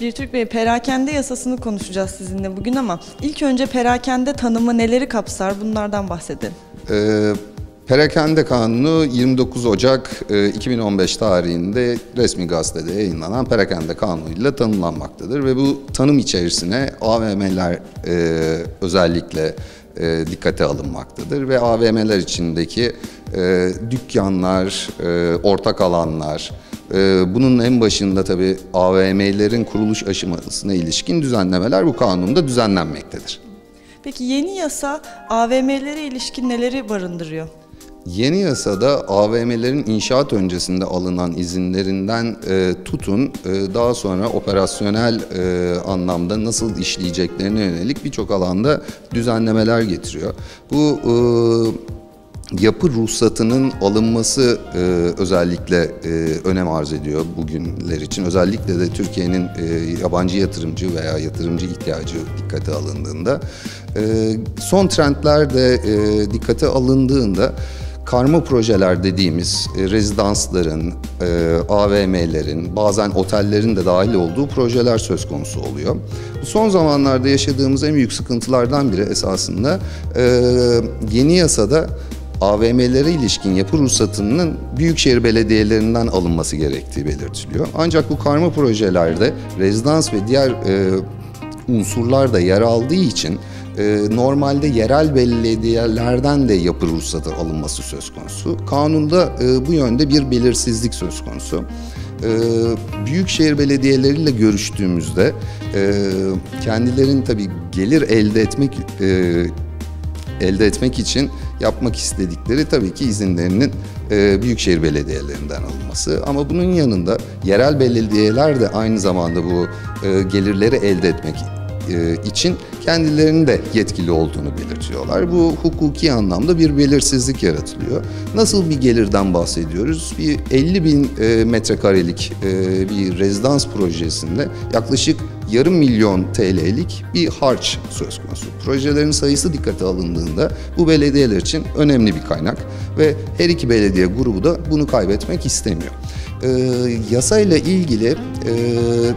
Bir Türk Bey, perakende yasasını konuşacağız sizinle bugün ama ilk önce perakende tanımı neleri kapsar bunlardan bahsedelim. Ee, Perakende Kanunu 29 Ocak e, 2015 tarihinde resmi gazetede yayınlanan Perakende Kanunu ile tanımlanmaktadır ve bu tanım içerisine AVM'ler e, özellikle e, dikkate alınmaktadır ve AVM'ler içindeki e, dükkanlar, e, ortak alanlar, e, bunun en başında tabii AVM'lerin kuruluş aşamasına ilişkin düzenlemeler bu kanunda düzenlenmektedir. Peki yeni yasa AVM'lere ilişkin neleri barındırıyor? Yeni yasada AVM'lerin inşaat öncesinde alınan izinlerinden e, tutun e, daha sonra operasyonel e, anlamda nasıl işleyeceklerine yönelik birçok alanda düzenlemeler getiriyor. Bu e, yapı ruhsatının alınması e, özellikle e, önem arz ediyor bugünler için. Özellikle de Türkiye'nin e, yabancı yatırımcı veya yatırımcı ihtiyacı dikkate alındığında. E, son trendler de e, dikkate alındığında karma projeler dediğimiz e, rezidansların, e, AVM'lerin, bazen otellerin de dahil olduğu projeler söz konusu oluyor. Son zamanlarda yaşadığımız en büyük sıkıntılardan biri esasında e, yeni yasada AVM'lere ilişkin yapı ruhsatının büyükşehir belediyelerinden alınması gerektiği belirtiliyor. Ancak bu karma projelerde rezidans ve diğer e, unsurlar da yer aldığı için e, normalde yerel belediyelerden de yapı ruhsatı alınması söz konusu. Kanunda e, bu yönde bir belirsizlik söz konusu. E, büyükşehir belediyeleriyle görüştüğümüzde e, kendilerinin tabii gelir elde etmek e, elde etmek için yapmak istedikleri tabii ki izinlerinin e, büyükşehir belediyelerinden alınması. Ama bunun yanında yerel belediyeler de aynı zamanda bu e, gelirleri elde etmek için kendilerinin de yetkili olduğunu belirtiyorlar. Bu hukuki anlamda bir belirsizlik yaratılıyor. Nasıl bir gelirden bahsediyoruz? Bir 50 bin e, metrekarelik e, bir rezidans projesinde yaklaşık yarım milyon TL'lik bir harç söz konusu. Projelerin sayısı dikkate alındığında bu belediyeler için önemli bir kaynak ve her iki belediye grubu da bunu kaybetmek istemiyor e, yasayla ilgili e,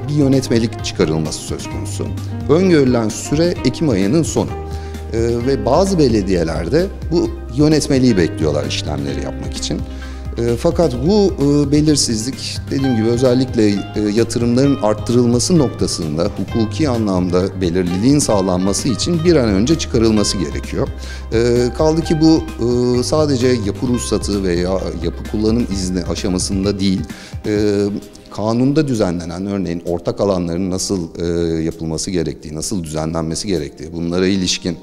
bir yönetmelik çıkarılması söz konusu. Öngörülen süre Ekim ayının sonu. E, ve bazı belediyelerde bu yönetmeliği bekliyorlar işlemleri yapmak için. E, fakat bu e, belirsizlik dediğim gibi özellikle e, yatırımların arttırılması noktasında hukuki anlamda belirliliğin sağlanması için bir an önce çıkarılması gerekiyor. E, kaldı ki bu e, sadece yapı ruhsatı veya yapı kullanım izni aşamasında değil, kanunda düzenlenen örneğin ortak alanların nasıl yapılması gerektiği, nasıl düzenlenmesi gerektiği, bunlara ilişkin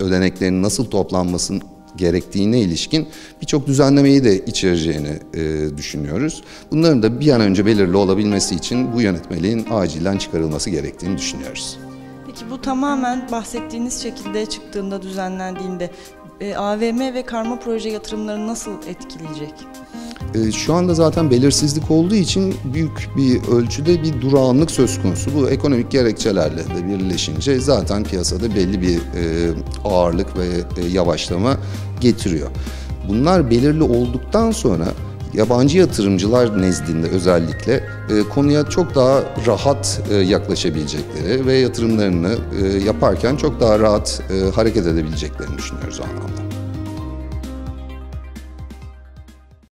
ödeneklerin nasıl toplanmasının gerektiğine ilişkin birçok düzenlemeyi de içereceğini e, düşünüyoruz. Bunların da bir an önce belirli olabilmesi için bu yönetmeliğin acilen çıkarılması gerektiğini düşünüyoruz. Peki bu tamamen bahsettiğiniz şekilde çıktığında, düzenlendiğinde e, AVM ve karma proje yatırımlarını nasıl etkileyecek? E, şu anda zaten belirsizlik olduğu için büyük bir ölçüde bir durağanlık söz konusu. Bu ekonomik gerekçelerle de birleşince zaten piyasada belli bir e, ağırlık ve yavaşlama getiriyor. Bunlar belirli olduktan sonra yabancı yatırımcılar nezdinde özellikle e, konuya çok daha rahat e, yaklaşabilecekleri ve yatırımlarını e, yaparken çok daha rahat e, hareket edebileceklerini düşünüyoruz anlamda.